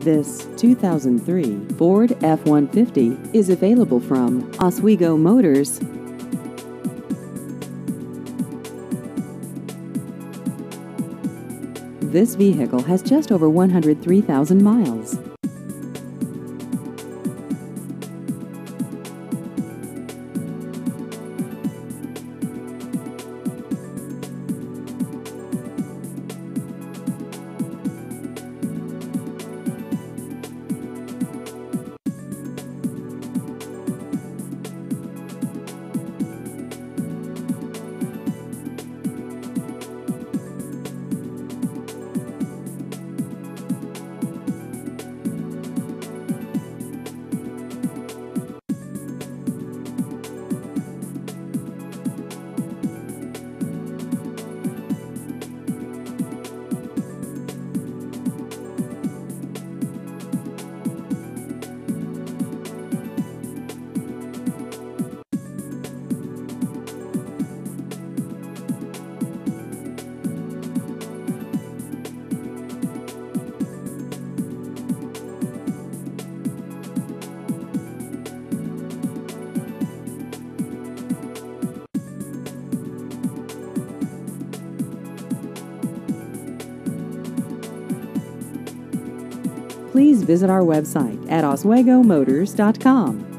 This 2003 Ford F-150 is available from Oswego Motors. This vehicle has just over 103,000 miles. Please visit our website at oswegomotors.com.